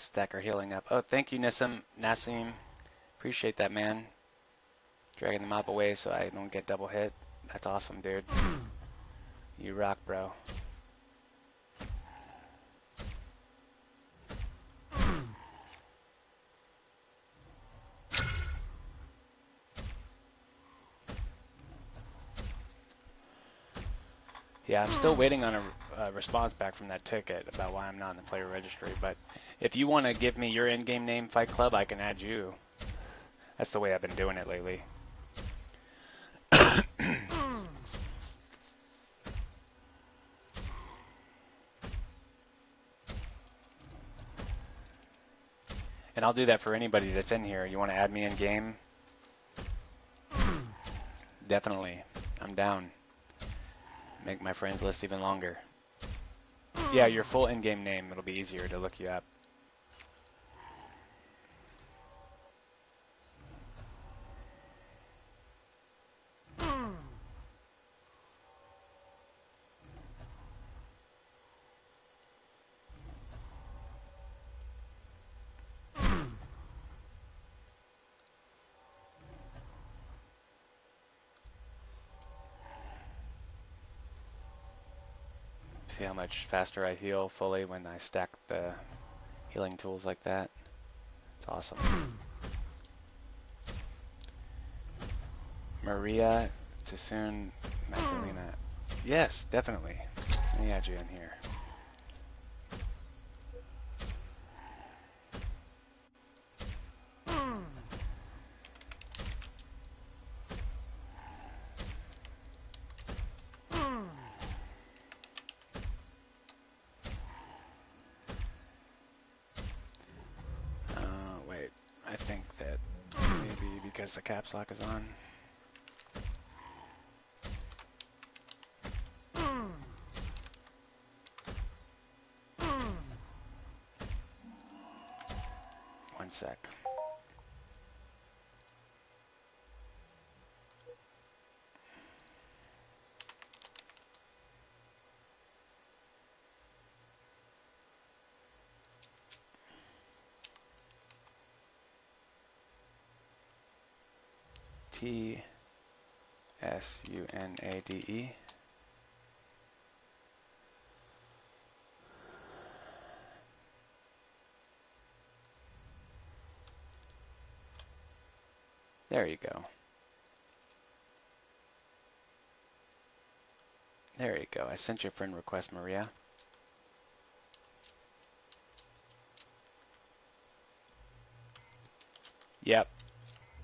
stack our healing up. Oh, thank you, Nissim, Nassim. Appreciate that, man. Dragging the mob away so I don't get double hit. That's awesome, dude. You rock, bro. Yeah, I'm still waiting on a, a, response back from that ticket about why I'm not in the player registry. But if you want to give me your in-game name, Fight Club, I can add you. That's the way I've been doing it lately. and I'll do that for anybody that's in here. You want to add me in game? Definitely. I'm down. Make my friends list even longer. Yeah, your full in-game name. It'll be easier to look you up. See how much faster I heal fully when I stack the healing tools like that. It's awesome. Maria soon, Magdalena. Yes, definitely. Let me add you in here. Caps lock is on. One sec. T S U N A D E. There you go. There you go. I sent your friend request, Maria. Yep,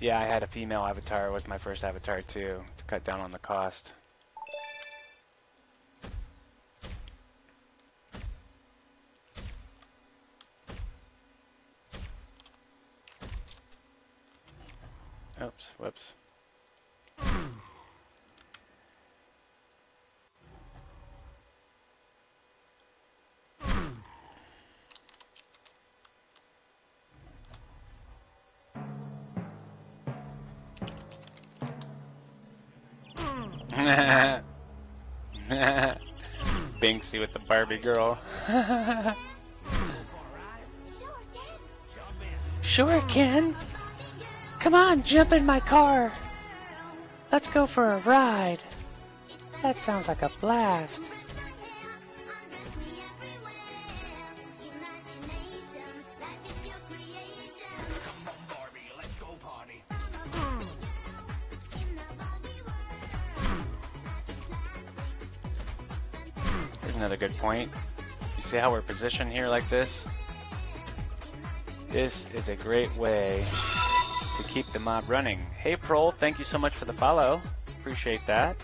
yeah, I had a female avatar. It was my first avatar too, to cut down on the cost. Binksy with the Barbie girl. sure, Ken. Come on, jump in my car. Let's go for a ride. That sounds like a blast. Another good point. You see how we're positioned here like this? This is a great way to keep the mob running. Hey Prol, thank you so much for the follow. Appreciate that.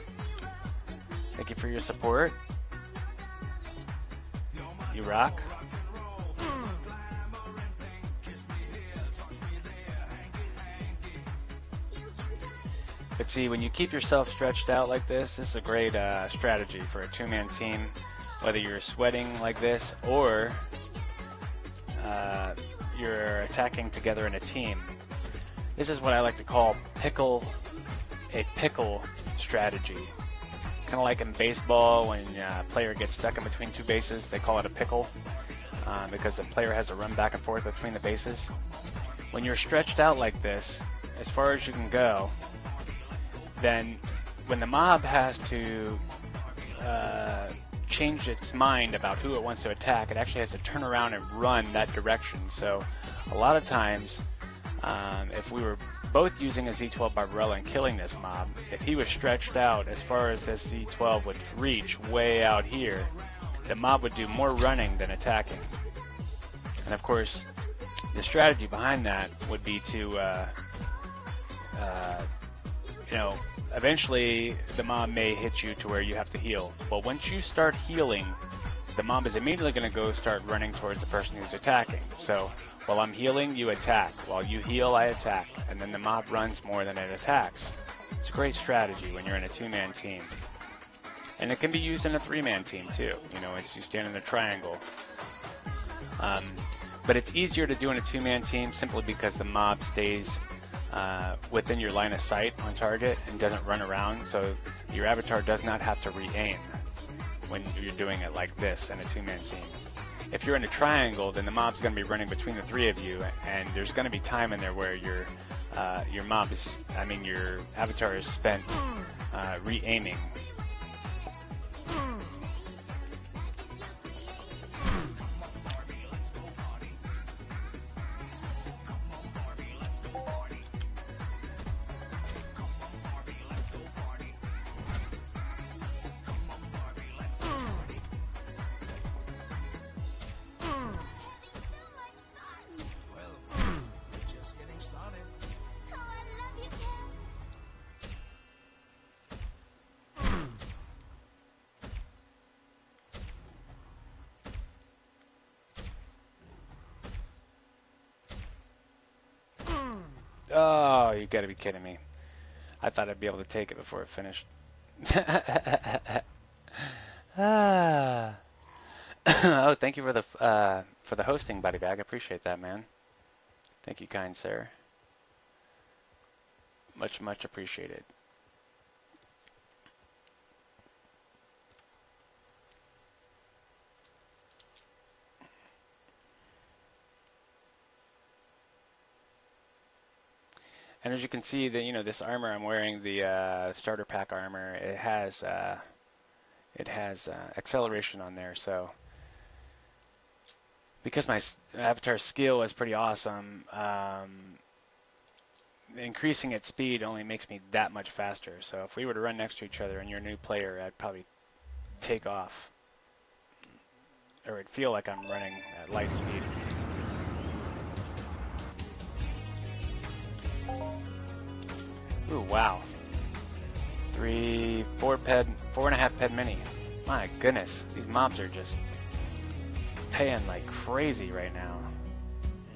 Thank you for your support. You rock. But see, when you keep yourself stretched out like this, this is a great uh, strategy for a two-man team whether you're sweating like this or uh, you're attacking together in a team. This is what I like to call pickle a pickle strategy. Kind of like in baseball when a player gets stuck in between two bases, they call it a pickle. Uh, uh, because the player has to run back and forth between the bases. When you're stretched out like this, as far as you can go, then when the mob has to uh, change its mind about who it wants to attack, it actually has to turn around and run that direction. So a lot of times, um, if we were both using a Z12 Barbarella and killing this mob, if he was stretched out as far as this Z12 would reach way out here, the mob would do more running than attacking. And of course, the strategy behind that would be to, uh, uh, you know, eventually the mob may hit you to where you have to heal. But once you start healing, the mob is immediately going to go start running towards the person who's attacking. So while I'm healing, you attack. While you heal, I attack. And then the mob runs more than it attacks. It's a great strategy when you're in a two-man team. And it can be used in a three-man team too. You know, if you stand in a triangle. Um, but it's easier to do in a two-man team simply because the mob stays uh, within your line of sight on target and doesn't run around, so your avatar does not have to re-aim when you're doing it like this in a two-man team. If you're in a triangle, then the mob's going to be running between the three of you, and there's going to be time in there where your uh, your mob is, I mean, your avatar is spent uh, re-aiming Oh, you gotta be kidding me. I thought I'd be able to take it before it finished. ah. oh, thank you for the uh, for the hosting, buddy bag. I appreciate that, man. Thank you, kind sir. Much, much appreciated. And as you can see, that you know this armor I'm wearing, the uh, starter pack armor, it has uh, it has uh, acceleration on there. So because my avatar skill is pretty awesome, um, increasing its speed only makes me that much faster. So if we were to run next to each other and you're a new player, I'd probably take off, or it'd feel like I'm running at light speed. Ooh, wow. Three, four ped, four and a half ped mini. My goodness, these mobs are just paying like crazy right now.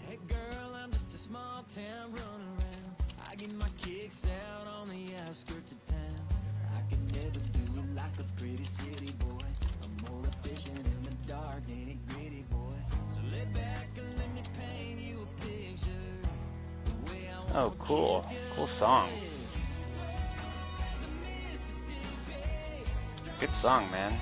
Hey girl, I'm just a small town I get my kicks out on the outskirts of town. I can never do it like a pretty city boy. I'm more efficient in the dark, ain't it gritty boy? So lay back and let me paint you a picture. Oh, cool. Cool song. Good song, man.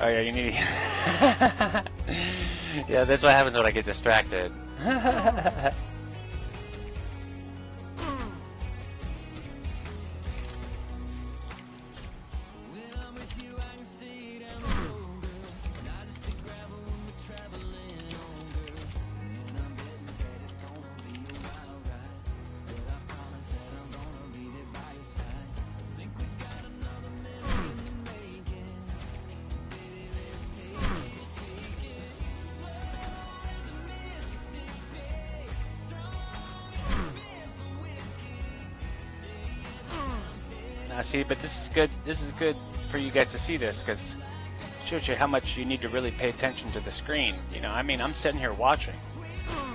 Oh yeah, you need. yeah, that's what happens when I get distracted. see, but this is good. This is good for you guys to see this because shows you how much you need to really pay attention to the screen. You know, I mean, I'm sitting here watching,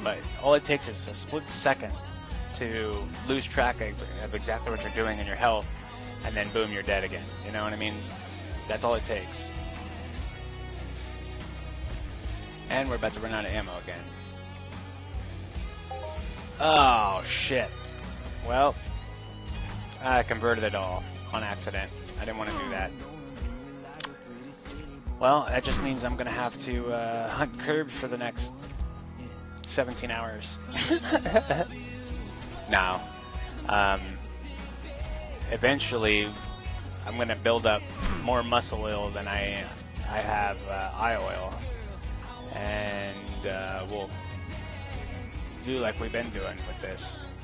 but all it takes is a split second to lose track of, of exactly what you're doing in your health, and then boom, you're dead again. You know what I mean? That's all it takes. And we're about to run out of ammo again. Oh, shit. Well, I converted it all on accident. I didn't want to do that. Well, that just means I'm going to have to uh, hunt curbs for the next 17 hours. now, um, eventually, I'm going to build up more muscle oil than I I have uh, eye oil, and uh, we'll do like we've been doing with this.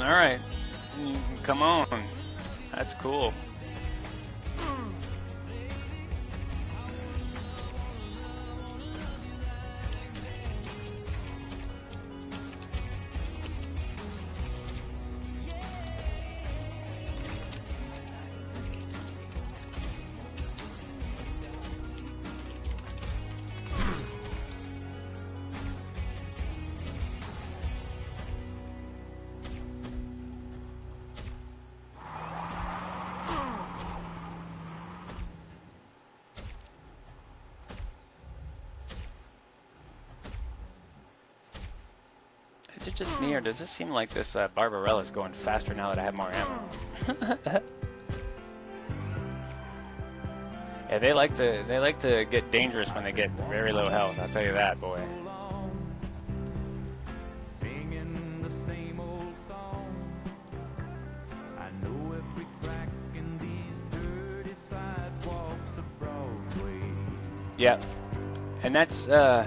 All right, mm, come on, that's cool. Is it just me, or does this seem like this uh, Barbarella is going faster now that I have more ammo? yeah, they like to they like to get dangerous when they get very low health. I'll tell you that, boy. Yep, and that's uh,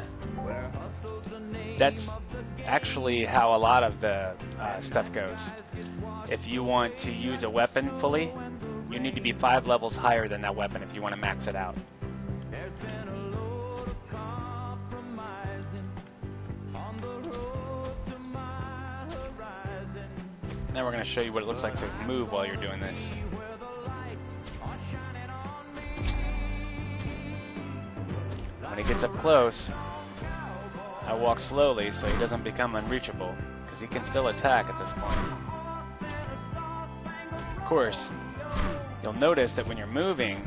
that's actually how a lot of the uh, stuff goes. If you want to use a weapon fully, you need to be five levels higher than that weapon if you want to max it out. Now we're going to show you what it looks like to move while you're doing this. When it gets up close, I walk slowly so he doesn't become unreachable, because he can still attack at this point. Of course, you'll notice that when you're moving,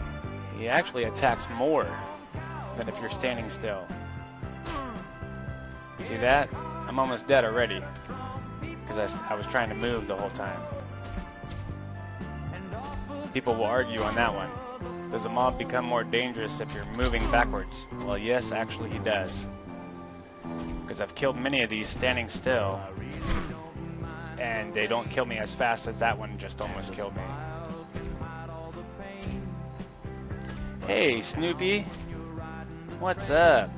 he actually attacks more than if you're standing still. See that? I'm almost dead already, because I, I was trying to move the whole time. People will argue on that one. Does a mob become more dangerous if you're moving backwards? Well, yes, actually he does because I've killed many of these standing still and they don't kill me as fast as that one just almost killed me. Hey Snoopy, what's up?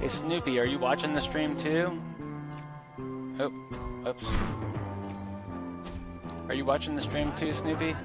Hey Snoopy, are you watching the stream too? Oh, oops. Are you watching the stream too, Snoopy?